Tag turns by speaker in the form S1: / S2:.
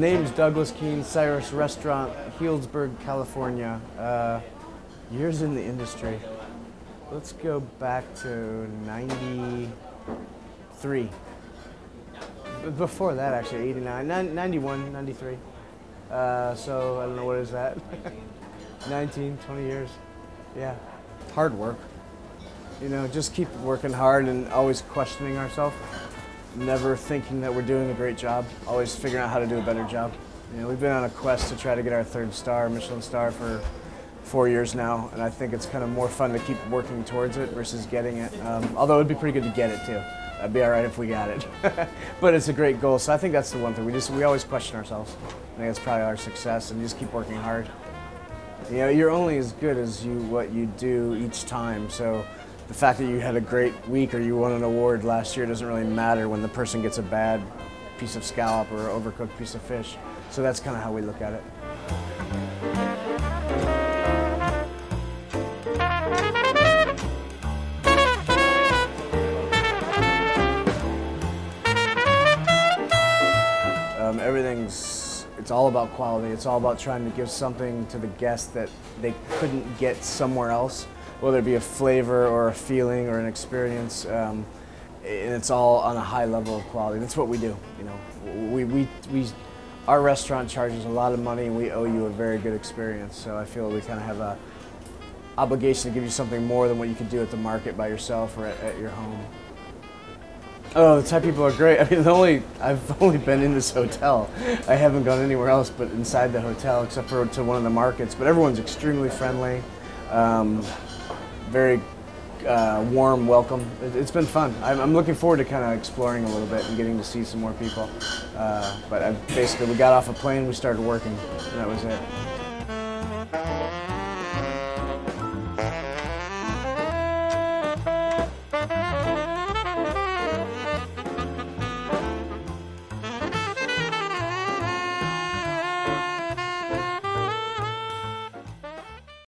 S1: Name's Douglas Keane, Cyrus Restaurant, Healdsburg, California. Uh, years in the industry. Let's go back to 93. Before that, actually, 89, 91, 93. Uh, so I don't know what is that. 19, 20 years. Yeah. Hard work. You know, just keep working hard and always questioning ourselves. Never thinking that we're doing a great job. Always figuring out how to do a better job. You know, we've been on a quest to try to get our third star, Michelin star, for four years now, and I think it's kind of more fun to keep working towards it versus getting it. Um, although it'd be pretty good to get it too. That'd be all right if we got it. but it's a great goal, so I think that's the one thing. We just we always question ourselves. I think that's probably our success, and just keep working hard. You know, you're only as good as you what you do each time. So the fact that you had a great week or you won an award last year doesn't really matter when the person gets a bad piece of scallop or overcooked piece of fish. So that's kind of how we look at it. Um, everything's it's all about quality. It's all about trying to give something to the guest that they couldn't get somewhere else, whether it be a flavor or a feeling or an experience. Um, and it's all on a high level of quality. That's what we do. You know, we, we, we our restaurant charges a lot of money, and we owe you a very good experience. So I feel we kind of have a obligation to give you something more than what you could do at the market by yourself or at, at your home. Oh, the Thai people are great. I mean, the only I've only been in this hotel. I haven't gone anywhere else but inside the hotel, except for to one of the markets. But everyone's extremely friendly, um, very uh, warm welcome. It, it's been fun. I'm, I'm looking forward to kind of exploring a little bit and getting to see some more people. Uh, but I, basically, we got off a plane, we started working, and that was it.